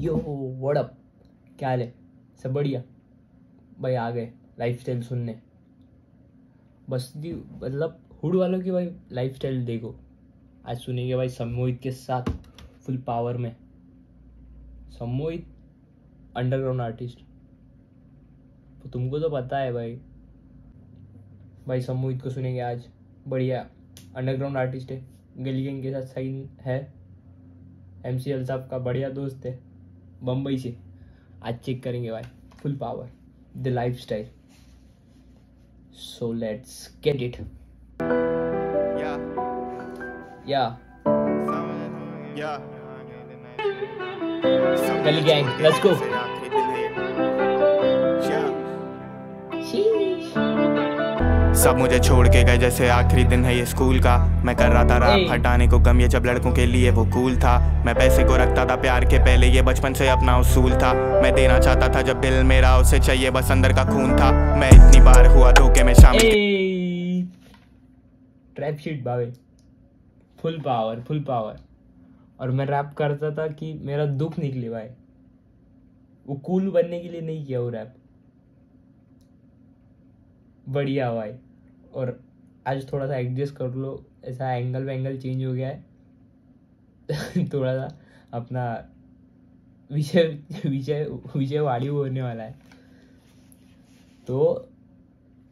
Yo what क्या हाल है सब बढ़िया। भाई आ गए लाइफ स्टाइल सुनने। बस दी मतलब हुड वालों की भाई लाइफ स्टाइल देखो। आज सुनेंगे भाई सम्मोहित के साथ फुल पावर में। सम्मोहित अंडरग्राउंड आर्टिस्ट तो तुमको तो पता है भाई। भाई सम्मोहित को सुनेंगे आज। बढ़िया अंडरग्राउंड आर्टिस्ट है। गली गैंग के साथ साइन है। एम सी साहब का बढ़िया दोस्त है। बम्बई से। आज चेक करेंगे भाई full power the lifestyle so let's get it yeah. गली गैंग लेट्स गो सब मुझे छोड़ के गए। जैसे आखिरी दिन है ये स्कूल का। मैं कर रहा था. रात हटाने को कम ये जब लड़कों के लिए वो कूल था। मैं पैसे को रखता था प्यार के पहले। ये बचपन से अपना उसूल था। मैं देना चाहता था जब दिल मेरा उसे चाहिए। बस अंदर का खून था। मैं इतनी बार हुआ धोखे में शामिल ट्रैप शीट भावे। फुल पावर फुल पावर और मैं रैप करता था कि मेरा दुख निकले भाई। वो कूल बनने के लिए नहीं किया वो रैप बढ़िया भाई। और आज थोड़ा सा एडजस्ट कर लो। ऐसा एंगल वैंगल चेंज हो गया है। थोड़ा सा अपना विषय विषय विषय वाड़ी होने वाला है। तो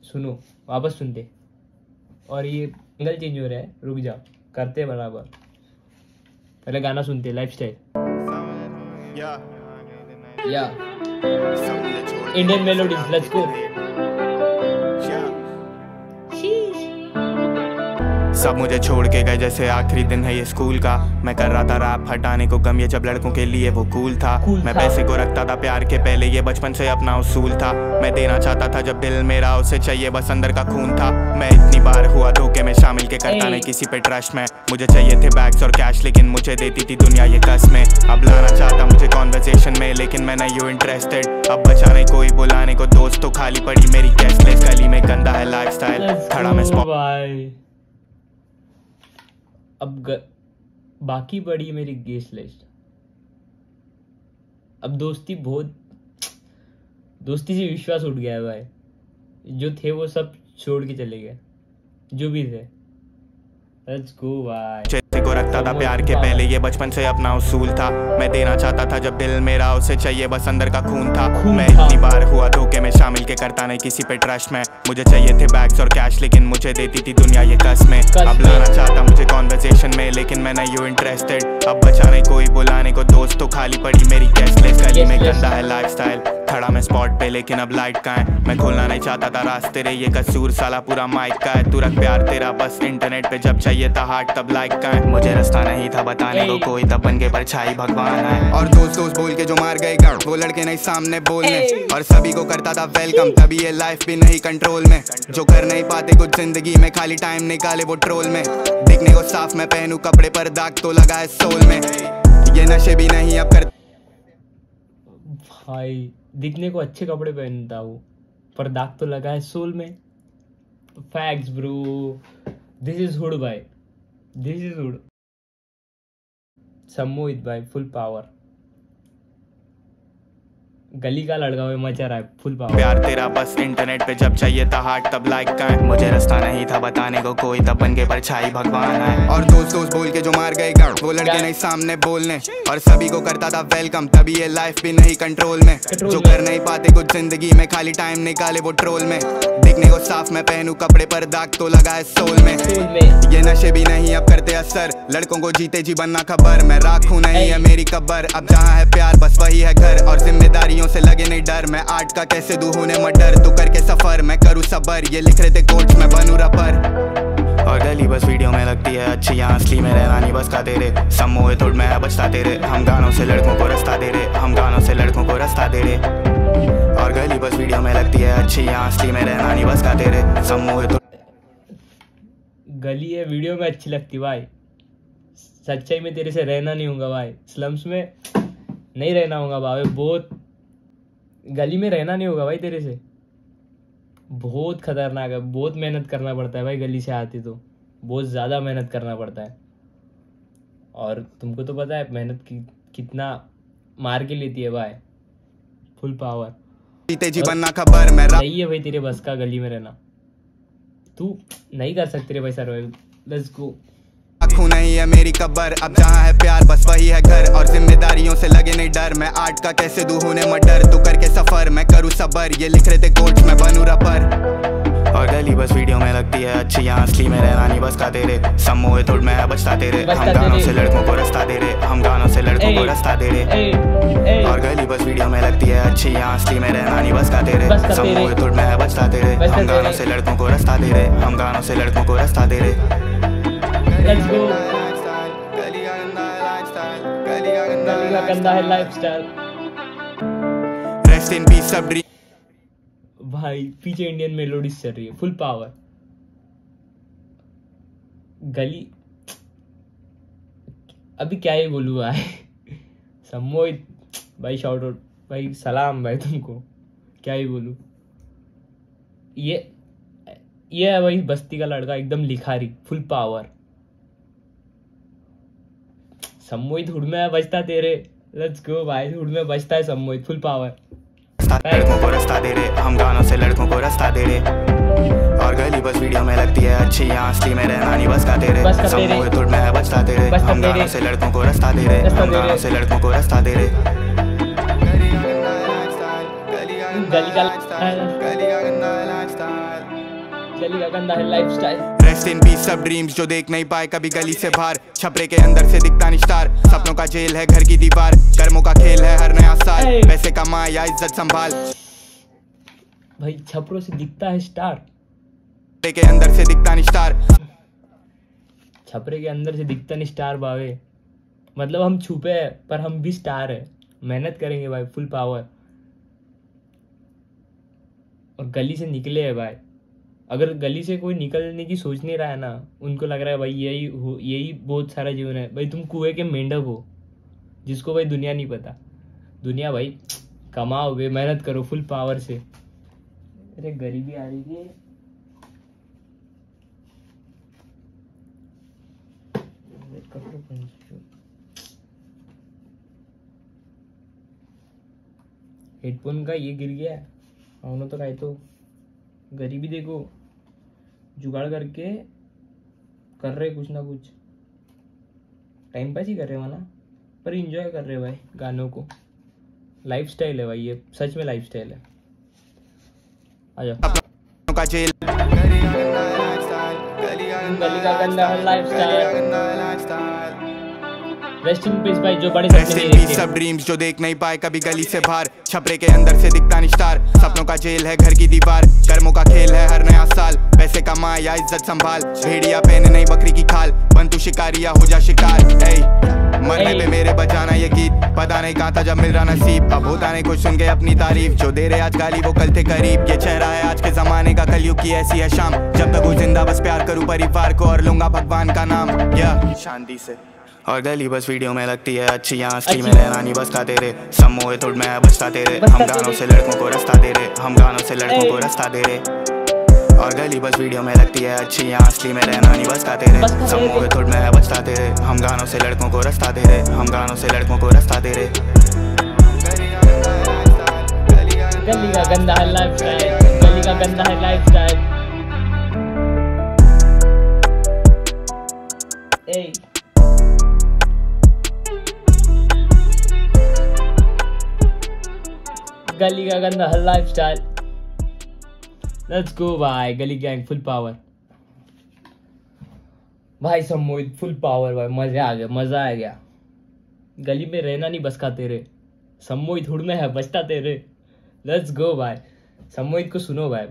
सुनो वापस सुनते। और ये एंगल चेंज हो रहा है। रुक जाओ। करते बराबर। पहले गाना सुनते लाइफ स्टाइल या इंडियन मेलोडीज लेट्स गो सब मुझे छोड़ के गए जैसे आखिरी दिन है ये स्कूल का। मैं कर रहा था रैप हटाने को गम ये जब लड़कों के लिए वो कूल था। Cool मैं पैसे को रखता था प्यार के पहले ये बचपन से अपना उसूल था। मैं देना चाहता था जब दिल मेरा उसे चाहिए बस अंदर का खून था। मैं इतनी बार हुआ धोखे में शामिल के करता नहीं किसी पे ट्रस्ट में। मुझे चाहिए थे बैग्स और कैश लेकिन मुझे देती थी दुनिया ये कस में। अब लाना चाहता मुझे कॉन्वर्सेशन में लेकिन मैं नहीं हूँ इंटरेस्टेड अब बचा नहीं कोई बुलाने को दोस्त तो खाली पड़ी मेरी कैशलेस गली में गंदा है लाइफस्टाइल Let's खड़ा मैं अब ग... बाकी बड़ी मेरी गेस्ट लिस्ट अब दोस्ती बहुत, दोस्ती से विश्वास उठ गया है भाई। जो थे वो सब छोड़ के चले गए। जो भी थे। लेट्स को रखता था प्यार के पहले। ये बचपन से अपना उसूल था। मैं देना चाहता था जब दिल मेरा उसे चाहिए। बस अंदर का खून था। मैं। इतनी बार हुआ धोखे में शामिल के करता नहीं किसी पे ट्रस्ट में। मुझे चाहिए थे बैग्स और कैश लेकिन मुझे देती थी दुनिया ये कस्में अब लाना चाहता मुझे कॉन्वर्सेशन में लेकिन मैं नहीं हूँ इंटरेस्टेड अब बचा नहीं कोई बुलाने को दोस्त तो खाली पड़ी मेरी कैशलेस गली में। गंदा है लाइफस्टाइल खड़ा मैं स्पॉट पे लेकिन अब लाइट का है? मैं खोलना नहीं चाहता था रास्ते रे ये कसूर साला पूरा माइक का है। तू रख प्यार तेरा बस इंटरनेट पे जब चाहिए था हार्ट तब लाइक का है? मुझे रास्ता नहीं था बताने को कोई तब बन के परछाई भगवान है और दोस्त दोस्त बोल के जो मार गए वो लड़के नहीं सामने बोलने. और सभी को करता था वेलकम तभी ये लाइफ भी नहीं कंट्रोल में। जो कर नहीं पाते कुछ ज़िंदगी में, खाली टाइम निकाले वो ट्रोल में। दिखने को साफ़, मैं पहनूं कपड़े पर दाग तो लगा है सोल में। ये नशे भी नहीं, अब कर भाई, दिखने को अच्छे कपड़े पहनता हूँ, पर दाग तो लगा है सोल में। Facts bro this is hood भाई दिस इज़ हुड सम्मोहित भाई फुल पावर गली का लड़का हुए मचा रहा है फुल पावर प्यार तेरा बस इंटरनेट पे जब चाहिए था हार्ट तब लाइक का मुझे रास्ता नहीं था बताने को कोई तब बन के परछाई भगवान है. और दोस्त दोस्त बोल के जो मार गए वो लड़के नहीं सामने बोलने. और सभी को करता था वेलकम तभी ये लाइफ भी नहीं कंट्रोल में. जो कर नहीं पाते कुछ ज़िंदगी में खाली टाइम निकाले वो ट्रोल में. दिखने को साफ़ मैं पहनू कपड़े पर दाग तो लगा है सोल में. ये नशे भी नहीं अब करते असर. लड़कों को जीते जी बनना खबर. मैं राखू नहीं है मेरी कब्र. अब जहाँ है प्यार बस वही है घर. और जिम्मेदारियों से लगे नहीं डर। मैं आर्ट का कैसे दू? होने मर्डर तू करके सफ़र। मैं करूँ सबर। ये लिख रहे थे कोच मैं बनू रपर और गली बस वीडियो में लगती है अच्छी यहाँ असली में रहना नहीं बस का तेरे। समूह थोड़ में है बचता तेरे। हम गानों से लड़कों को रास्ता दे रहे हम गानों से लड़कों को रास्ता दे रहे और गली बस वीडियो में लगती है अच्छी यहाँ असली में रहना नहीं बस का तेरे। समूह थोड़ गली है वीडियो में अच्छी लगती भाई। सच्चाई में तेरे से रहना नहीं होगा भाई। स्लम्स में नहीं रहना होगा भाई बहुत गली में रहना नहीं होगा भाई तेरे से। बहुत खतरनाक है बहुत मेहनत करना पड़ता है भाई गली से आती तो। बहुत ज़्यादा मेहनत करना पड़ता है। और तुमको तो पता है मेहनत की कितना मार के लेती है भाई। फुल पावर जीते जी बनना खबर मैं रा- नहीं है भाई तेरे बस का गली में रहना। तू नहीं कर सकते रे भाई सर्वाइव लेट्स गो आँखों नहीं है मेरी कबर। अब जहाँ है प्यार बस वही है घर। और जिम्मेदारियों से लगे नहीं डर। मैं आर्ट का कैसे दूँ? होने मटर। तू करके सफ़र। मैं करूँ सबर। ये लिख रहे थे कोच में बनू रपर और गली बस वीडियो में लगती है अच्छी। यहाँ असली में रहना नहीं बस का तेरे समूह थोड़ में है बचता तेरे। हम गानों से लड़कों को रास्ता दे रहे। हम गानों से लड़कों को रास्ता दे रहे। और गली बस वीडियो में लगती है अच्छी। यहाँ असली में रहना नहीं बस का तेरे। समूह थोड़ में है बचता तेरे। हम गानों से लड़कों को रास्ता दे रहे। हम गानों से लड़कों को रास्ता दे रहे। लेट्स गो गंदा है लाइफस्टाइल रेस्ट इन पीस सब भाई पीछे इंडियन मेलोडीज चल रही है फुल पावर गली अभी क्या ही बोलूँ भाई? सम्मोहित भाई शॉर्ट आउट भाई सलाम भाई तुमको। क्या ही बोलूँ? ये ये है भाई बस्ती का लड़का एकदम लिखारी फुल पावर सम्मोहित हुड में बजता तेरे। लेट्स गो भाई हुड में बजता है सम्मोहित फुल पावर लड़कों को रास्ता दे रहे हम गानों से लड़कों को रास्ता दे रहे और गली बस वीडियो में लगती है अच्छी यहाँ असली में रहना नहीं बस का तेरे। का। समूह थोड़ में है बचता तेरे हम गानों से लड़कों को रास्ता दे रहे हम गानों से लड़कों को रास्ता दे रहे गली का गली का गंदा है लाइफस्टाइल रेस्ट इन पीस सब ड्रीम्स जो देख नहीं पाए कभी गली से बाहर। छपरे के अंदर से दिखता नहीं स्टार सपनों का जेल है घर की दीवार। कर्मों का खेल है हर नया साल। पैसे कमा या इज़्ज़त संभाल। भाई छपरों से दिखता है स्टार छपरे के अंदर से दिखता नहीं स्टार छपरे के अंदर से दिखता नहीं स्टार बावे मतलब हम छुपे हैं पर हम भी स्टार है। मेहनत करेंगे भाई फुल पावर और गली से निकले हैं भाई। अगर गली से कोई निकलने की सोच नहीं रहा है ना उनको लग रहा है भाई यही हो यही बहुत सारा जीवन है। भाई तुम कुएँ के मेंढक हो जिसको भाई दुनिया नहीं पता। दुनिया भाई कमाओगे मेहनत करो फुल पावर से। अरे गरीबी आ रही है। हेडफोन का ये गिर गया। है तो काय तो गरीबी देखो। जुगाड़ करके कर रहे कुछ ना कुछ। टाइम पास ही कर रहे माना। पर इंजॉय कर रहे भाई गानों को। लाइफ स्टाइल है भाई ये। सच में लाइफ स्टाइल है। आ जाओ। गली का गंदा लाइफ लाइफस्टाइल पीस भाई जो बड़े पीस सब ड्रीम्स जो देख नहीं पाए कभी गली से बाहर छपरे के अंदर से दिखता नहीं स्टार। सपनों का जेल है घर की दीवार कर्मों का खेल है हर नया साल। पैसे कमा या इज़्ज़त संभाल भेड़िया पहने नहीं बकरी की खाल। बन तू शिकारी हो जा शिकार। ए मरने पे मेरे बजाना ये गीत। पता नहीं कहाँ था जब मिल रहा नसीब। अब होता नहीं कुछ सुन के अपनी तारीफ़। जो दे रहे आज गाली वो कल थे करीब। ये चेहरा है आज के जमाने का कलयुग की ऐसी है शाम। जब तक वो ज़िंदा बस प्यार करूँ परिवार को और लूँगा भगवान का नाम। या शांति से। और गली बस वीडियो में लगती है अच्छी यहाँ असली में अच्छी। रहना नहीं बसता तेरे समूह थोड़ में बचता तेरे हम गानों से लड़कों को रास्ता दे रहे हम गानों से लड़कों को रास्ता दे रहे और गली बस वीडियो में लगती है अच्छी यहाँ असली में रहना नहीं बसता तेरे बचता तेरे। समूह थोड़ में है बचता तेरे हम गानों से लड़कों को रास्ता दे रहे हम गानों से लड़कों को रास्ता दे रहे गली का गंदा है लाइफस्टाइल गली का गंदा है लाइफस्टाइल ए। गली का गंदा है लाइफस्टाइल लेट्स गो भाई, गली गैंग फुल पावर भाई सब मोहित फुल पावर भाई, मज़ा आ गया मज़ा आ गया। गली में रहना नहीं बसका तेरे। सम्मोहित में है, बचता तेरे। लेट्स गो भाई। सम्मोहित को सुनो, भाई।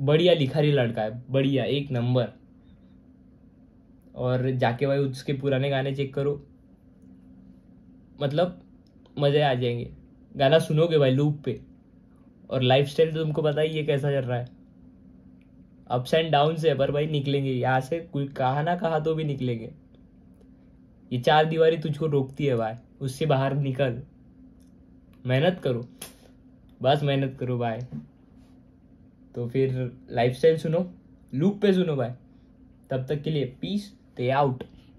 बढ़िया लिखारी लड़का है, बढ़िया, एक नंबर। और जाके भाई उसके पुराने गाने चेक करो। मतलब मज़े आ जाएँगे। गाना सुनोगे भाई लूप पे। और लाइफ स्टाइल तो तुमको पता ही है कैसा चल रहा है। अप्स एंड डाउन से पर भाई निकलेंगे। यहाँ से कोई कहा ना कहा तो भी निकलेंगे। ये चार दीवारी तुझको रोकती है भाई। उससे बाहर निकल। मेहनत करो। बस मेहनत करो भाई। तो फिर लाइफस्टाइल सुनो। लूप पे सुनो भाई। तब तक के लिए पीस ते आउट